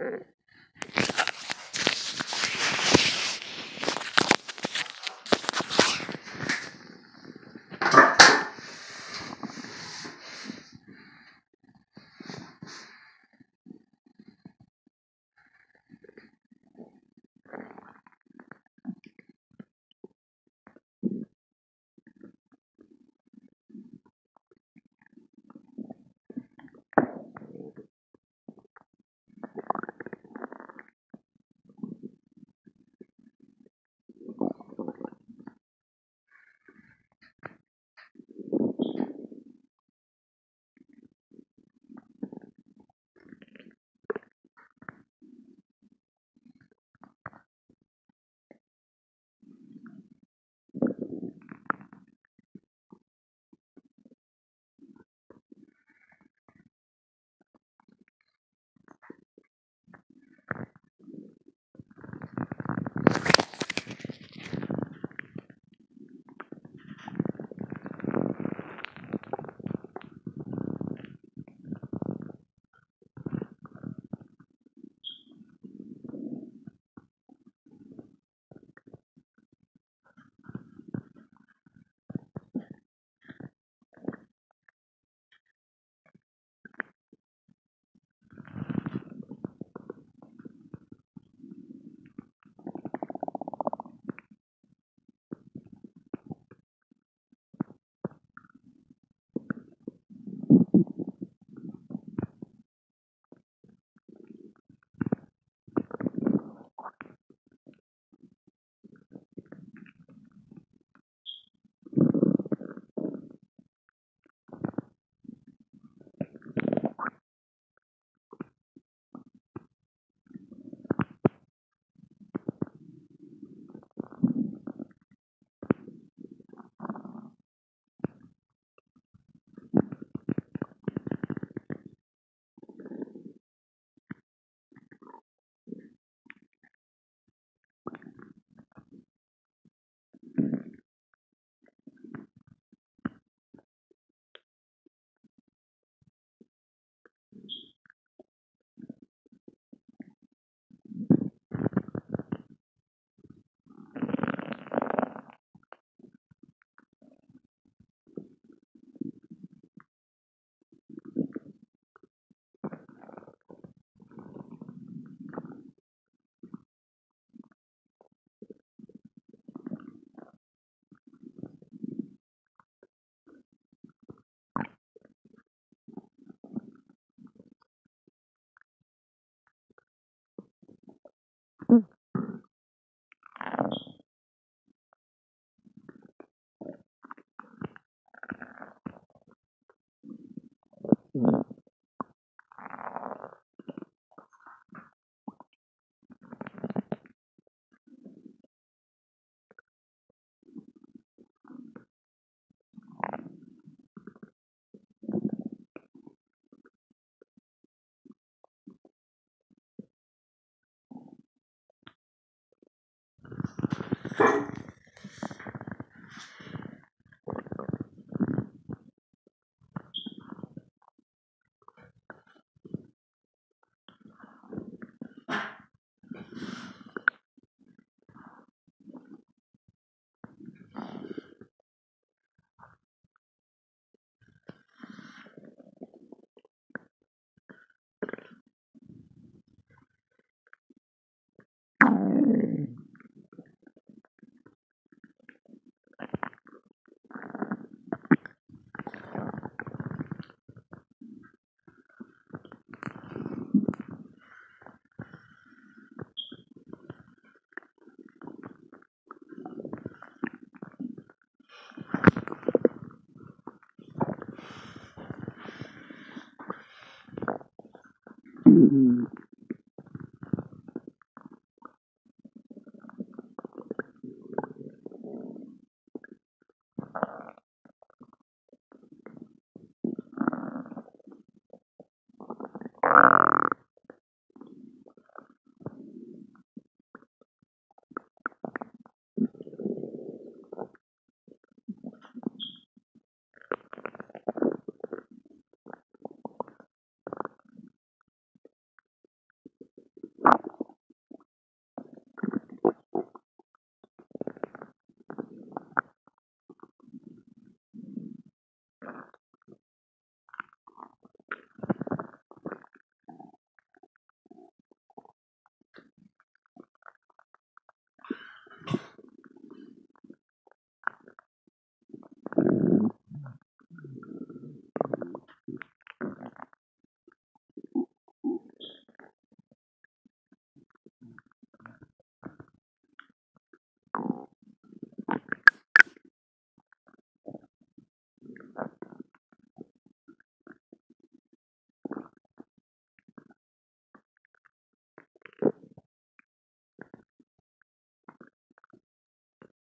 Mm.